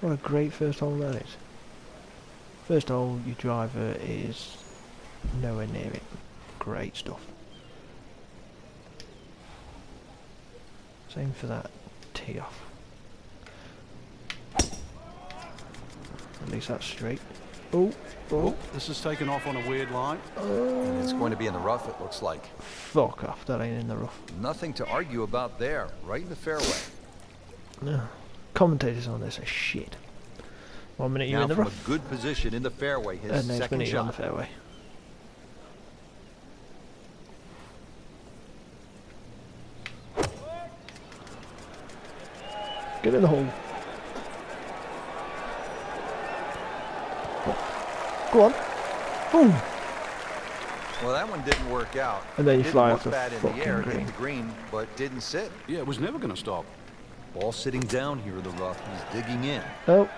What a great first hole that is. First hole, your driver uh, is nowhere near it. Great stuff. Same for that tee off. At least that's straight. Oh, oh, oh, This is taken off on a weird line. And it's going to be in the rough, it looks like. fuck off. That ain't in the rough. Nothing to argue about there. Right in the fairway. No. Commentators on this are shit. One minute you're now in the from rough, a good position in the fairway, his and next second minute you're on the fairway. Get in the hole. Go on. Boom. Well, that one didn't work out. And then you didn't fly look off the bad in fucking the air, green. hit the green, but didn't sit. Yeah, it was never going to stop. Ball sitting down here in the rough. He's digging in. Oh.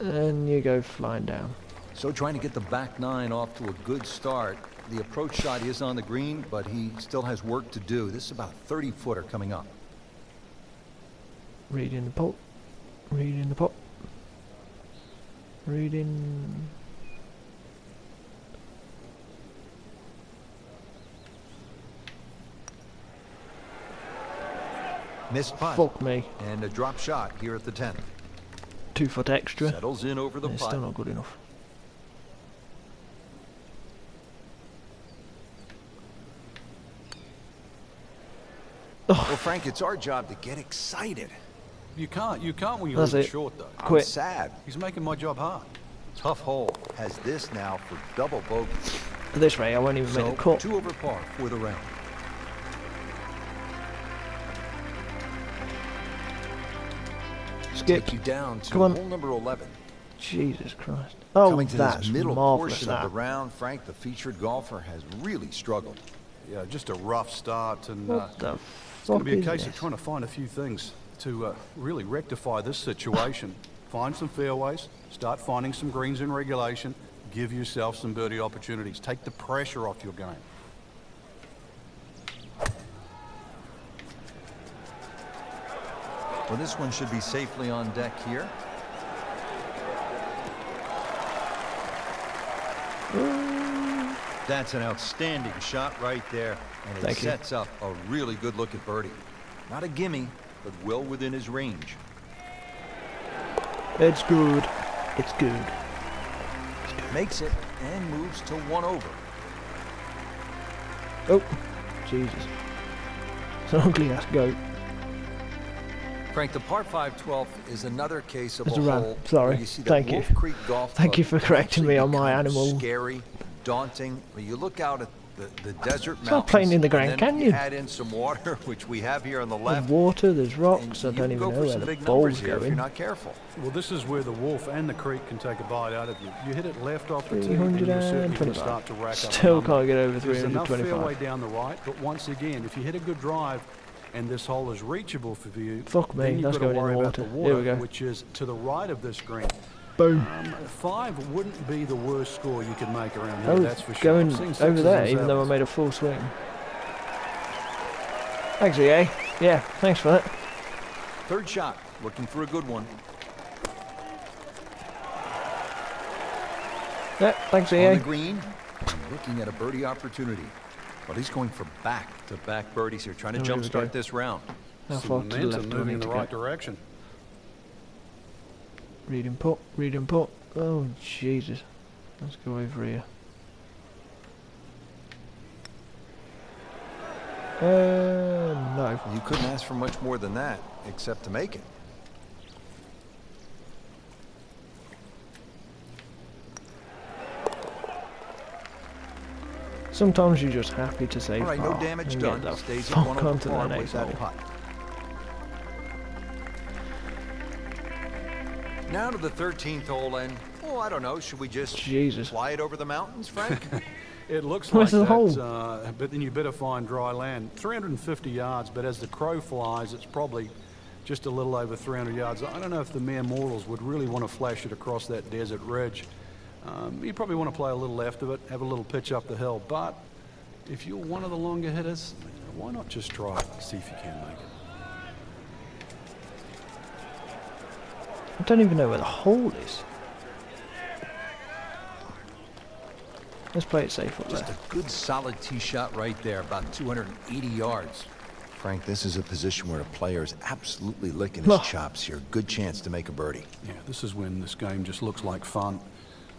And you go flying down. So trying to get the back nine off to a good start. The approach shot is on the green, but he still has work to do. This is about a 30 footer coming up. Reading the pot. Reading the pot. Reading. Missed putt. Fuck me. And a drop shot here at the 10th. Two foot extra. Settles in over the It's putt. still not good enough. Well, Frank, it's our job to get excited. You can't. You can't when you're That's really it. short, though. I'm Quit. sad. He's making my job hard. Tough hole has this now for double bogey. At this rate, I won't even So make the cut. two over par for the round. Skip. Take you down to Come on. hole number 11. Jesus Christ. Oh, Coming to that's this middle portion That. of the round, Frank, the featured golfer, has really struggled. Yeah, just a rough start, and uh, the it's going to be a case this? of trying to find a few things to uh, really rectify this situation. find some fairways, start finding some greens in regulation, give yourself some birdie opportunities. Take the pressure off your game. Well, this one should be safely on deck here. That's an outstanding shot right there, and it Thank you. sets up a really good look at birdie. Not a gimme, but well within his range. It's good. It's good. Makes it and moves to one over. Oh, Jesus. It's an ugly ass goat. Frank, the par 5 12th is another case of It's a a run. hole Sorry. you see that Thank you. Creek Golf Thank you for correcting me on my animal. Scary, daunting. When you look out at the, the desert It's mountains, not playing in the Grand and then Canyon. You add in some water, which we have here on the There's left. water, there's and rocks, I don't even know for where the big ball's numbers if going. you're not careful. Well, this is where the wolf and the creek can take a bite out of you. You hit it left off the tee, and you're certainly going to start to rack up. Still can't get over There's enough fairway down the right, but once again, if you hit a good drive and this hole is reachable for you, Fuck me, then that's going in the about the water. water, Here we go. which is to the right of this green. Boom. Um, five wouldn't be the worst score you could make around here, that's for sure. going over there, even though I made a full swing. Thanks, EA. Yeah, thanks for that. Third shot, looking for a good one. Yeah, thanks, On the EA. green, looking at a birdie opportunity. But he's going for back-to-back birdies here, trying to here we jumpstart this round. How Some far to the momentum left do moving in the right go? direction. Reading put, reading put. Oh, Jesus. Let's go over here. Uh, no. You couldn't ask for much more than that, except to make it. Sometimes you're just happy to save All right, no par damage and done. Get the Stays fuck onto the next that hole. Now to the 13th hole, and oh, I don't know. Should we just Jesus. fly it over the mountains, Frank? It looks Where's like the that, hole? uh, but then you better find dry land. 350 yards, but as the crow flies, it's probably just a little over 300 yards. I don't know if the mere mortals would really want to flash it across that desert ridge. Um, you probably want to play a little left of it, have a little pitch up the hill. But if you're one of the longer hitters, Why not just try it and see if you can make it? I don't even know where the hole is. Let's play it safe up Just there. a good solid tee shot right there, about 280 yards. Frank, this is a position where a player is absolutely licking his Ugh. chops here. Good chance to make a birdie. Yeah, this is when this game just looks like fun.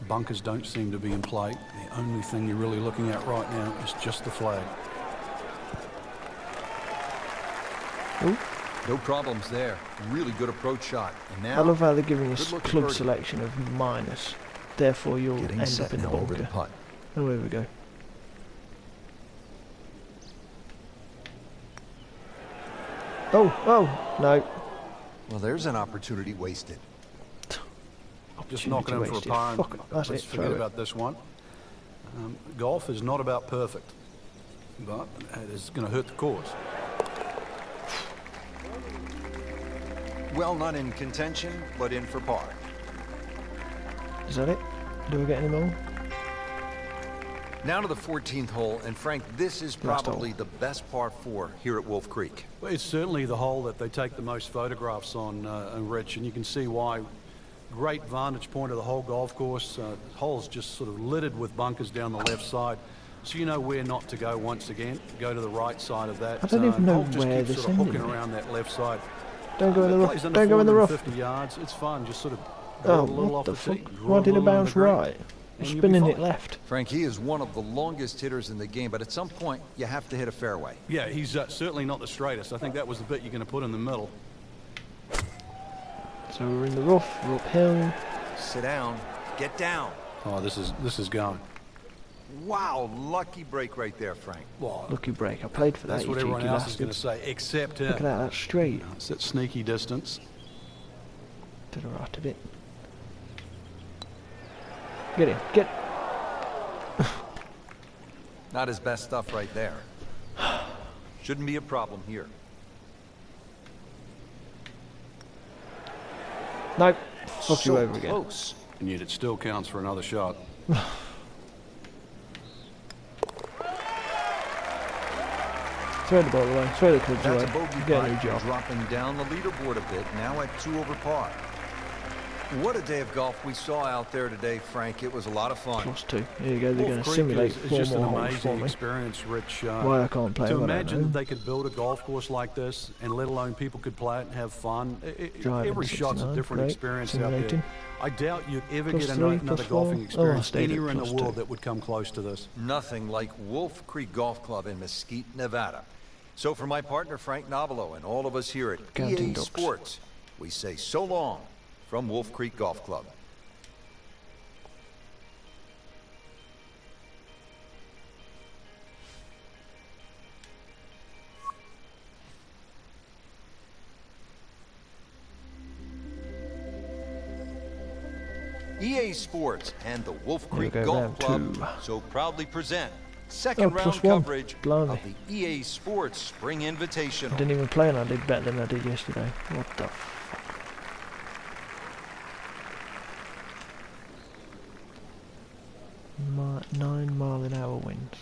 Bunkers don't seem to be in play. The only thing you're really looking at right now is just the flag. Ooh, No problems there. Really good approach shot. And I now, love how they're giving us club birdie. selection of minus. Therefore, you'll Getting end up in the now over the bunker. putt. Oh, here we go. Oh, oh, no. Well, there's an opportunity wasted. Just knocking him for a par. Fuck it, that's Let's it, forget throw it. about this one. Um, golf is not about perfect, but it is going to hurt the cause. Well, not in contention, but in for par. Is that it? Do we get any more? now to the 14th hole. And Frank, this is probably the best par four here at Wolf Creek. Well, It's certainly the hole that they take the most photographs on, uh, and Rich, and you can see why. Great vantage point of the whole golf course. Uh, the hole's just sort of littered with bunkers down the left side. So you know where not to go once again. Go to the right side of that. I don't Uh, even the know hole just where keeps they're sort of hooking around that left side. Don't go in the rough. plays Don't go in the rough. 450 yards. It's fun. Just sort of Oh, draw a little what off the the fuck? tee, draw Why a did it bounce right? and Spinning it left. Frank, he is one of the longest hitters in the game, but at some point, you have to hit a fairway. Yeah, he's uh, certainly not the straightest. I think that was the bit you're going to put in the middle. So we're in the rough, we're uphill. Sit down. Get down. Oh, this is this is gone. Wow, lucky break right there, Frank. Well, Lucky break. I played for that, that's you what cheeky everyone else is going to say, except him. Look at that, that's straight. It's that sneaky distance. To the right a bit. Get in, get. Not his best stuff right there. Shouldn't be a problem here. No, fuck so you over again. close. And yet it still counts for another shot. Throw the ball away, throw the clubs That's a away. bogey Get a new job. dropping down the leaderboard a bit, now at two over par. What a day of golf we saw out there today, Frank. It was a lot of fun. Plus two. There you go, they're going to Creek simulate is, is four just an more holes for amazing me. experience, Rich. Uh, Why I can't play, to I don't imagine that they could build a golf course like this, and let alone people could play it and have fun. I- I- Driving every shot's a different great. experience out Simulating. there. I doubt you'd ever Plus get three, ano- another plus golfing Oh, experience stayed at anywhere in the world two. that would come close to this. Nothing like Wolf Creek Golf Club in Mesquite, Nevada. So for my partner Frank Nobilo and all of us here at Counting EA ducks. Sports, we say so long from Wolf Creek Golf Club. EA Sports and the Wolf Creek go, Golf Club two. so proudly present second Oh, round coverage Blimey. of the EA Sports Spring I Invitational. didn't even play and I did better than I did yesterday. What the fuck? Mi- nine mile an hour winds.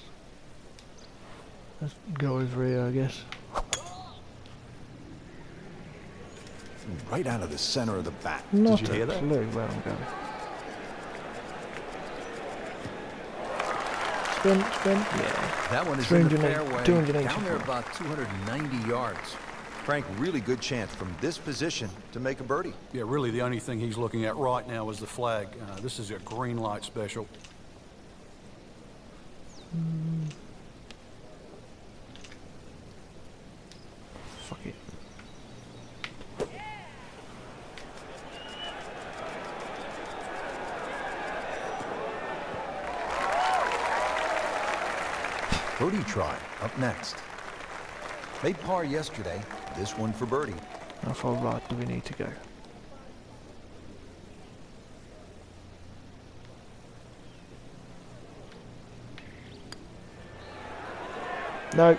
Let's go over here, I guess. Right out of the center of the bat. Not you a hear that? clue where I'm going. Spin, spin, yeah. That one is in the fairway, 284. down there about 290 yards. Frank, really good chance from this position to make a birdie. Yeah, really the only thing he's looking at right now is the flag. Uh, this is a green light special. Fuck it. Birdie try up next. Made par yesterday, this one for birdie. How far right do we need to go? No.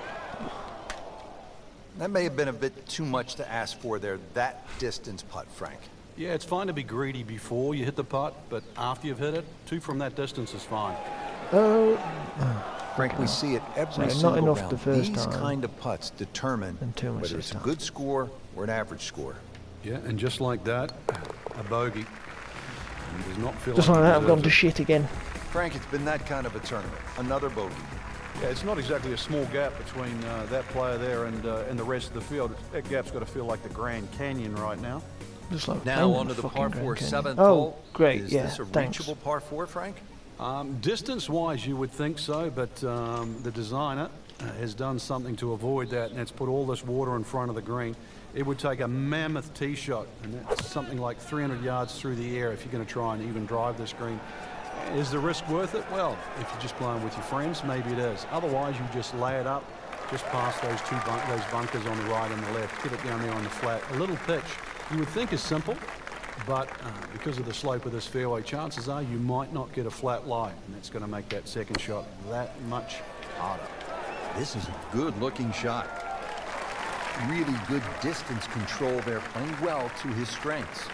That may have been a bit too much to ask for there, that distance putt, Frank. Yeah, it's fine to be greedy before you hit the putt, but after you've hit it, two from that distance is fine. Oh, Frank, we now. see it every So single not enough round. the first These time. kind of putts determine And too much whether this it's a time. good score or an average score. Yeah, and just like that, a bogey. And does not feel Just like like that, I've gone to shit again. Frank, it's been that kind of a tournament. Another bogey. Yeah, it's not exactly a small gap between uh, that player there and uh, and the rest of the field. That gap's got to feel like the Grand Canyon right now. Just like Now playing onto the par four seventh four Canyon. seventh Oh, hole. great, Is yeah, this a thanks. reachable par four, Frank? Um, Distance-wise, you would think so, but um, the designer uh, has done something to avoid that, and it's put all this water in front of the green. It would take a mammoth tee shot, and that's something like 300 yards through the air if you're going to try and even drive this green. Is the risk worth it? Well, if you're just playing with your friends, maybe it is. Otherwise, you just lay it up, just past those two bunk those bunkers on the right and the left, get it down there on the flat. A little pitch, you would think is simple, but uh, because of the slope of this fairway, chances are you might not get a flat lie, and that's going to make that second shot that much harder. This is a good-looking shot. Really good distance control there, playing well to his strengths.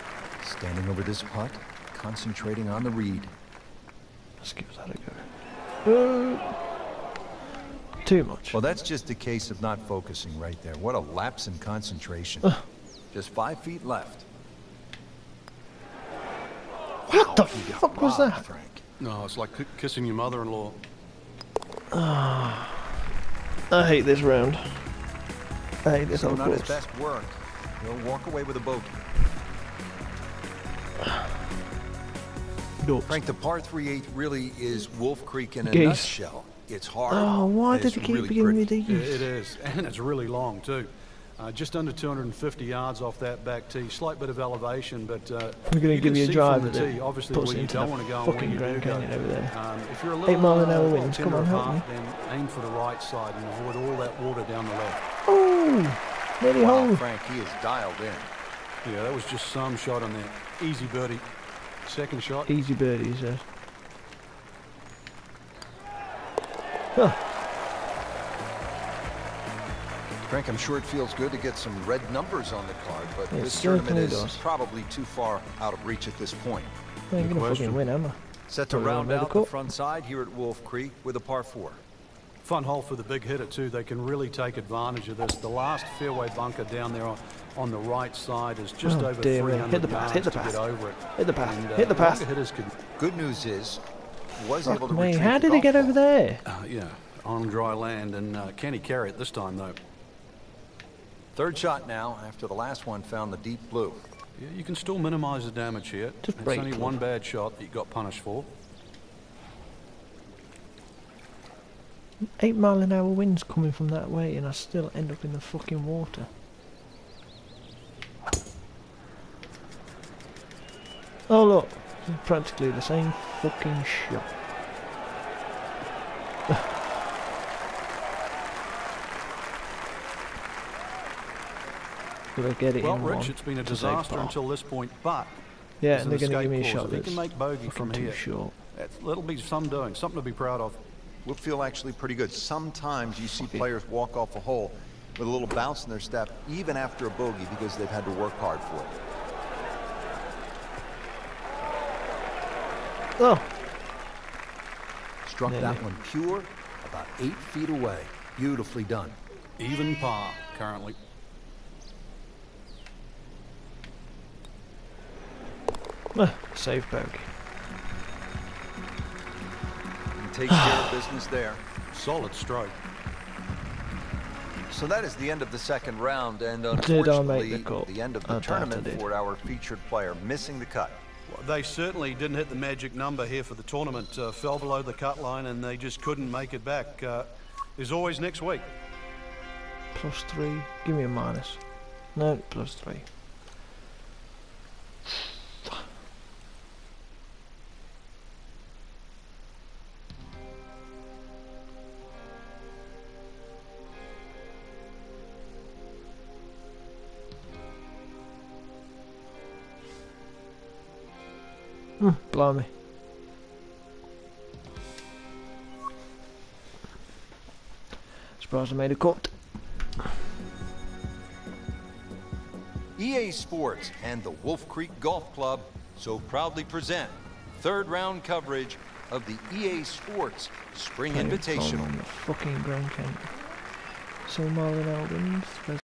Standing over this putt, concentrating on the read. Let's give that a go. Uh, too much. Well, that's just a case of not focusing right there. What a lapse in concentration. Just five feet left. What the fuck was that? Frank. No, it's like kissing your mother-in-law. Ah. I hate this round. I hate this So whole not his best work. He'll walk away with a bogey. Dorks. Frank, the par 3-8 really is Wolf Creek in a Geese. nutshell. It's hard. Oh, why did it's he keep really giving me pretty. these? It, it is, and it's really long too. Uh, just under 250 yards off that back tee. Slight bit of elevation, but uh, I'm gonna you give can you a see drive from the that tee, obviously puts where you into don't want to go and where fucking you Grand do go. Canyon over there. Um, if you're a little, mile an hour winds, come on, of help heart, me. then aim for the right side and avoid all that water down the left. Oh, nearly Wow, home. Frank, he is dialed in. Yeah, that was just some shot on there. Easy birdie. Second shot. Easy birdie, he says. Huh. Frank, I'm sure it feels good to get some red numbers on the card, but It this tournament is does. probably too far out of reach at this point. I ain't gonna fucking win, am I? Set to Put it on round out the front side here at Wolf Creek with a par four. Fun hole for the big hitter too. They can really take advantage of this. The last fairway bunker down there on, on the right side is just Oh, over dear 300 Hit the path, yards hit the to path. get over it. Hit the path, And, uh, hit the path. hitters could, Good news is, was able Fuck to me, retrieve how did he get over there? uh, yeah, on dry land, and uh, can he carry it this time though? Third shot now, after the last one found the deep blue. Yeah, you can still minimise the damage here. Just it's break only club. one bad shot that you got punished for. Eight mile an hour winds coming from that way, and I still end up in the fucking water. Oh look, practically the same fucking shot. Did I get it Well, in Rich, one it's been a disaster until this point, but Yeah, there's and they're going to give me a shot clause. If that's he can make bogey from too here. Short. That'll be some doing, something to be proud of. Will feel actually pretty good. Sometimes you see players walk off a hole with a little bounce in their step, even after a bogey, because they've had to work hard for it. Oh, Struck Nearly. that one pure, about eight feet away. Beautifully done. Even par currently. Save bogey. He takes care of business there. Solid stroke. So that is the end of the second round, and Did I make unfortunately, the the end of the I tournament for our featured player, missing the cut. Well, they certainly didn't hit the magic number here for the tournament. Uh, fell below the cut line and they just couldn't make it back. Uh, there's always next week. Plus three. Give me a minus. No, plus three. Hmm, blimey. Surprised I made a cut. EA Sports and the Wolf Creek Golf Club so proudly present third round coverage of the EA Sports Spring Playing Invitational. fucking Grand Kent. So Marlon Eldens,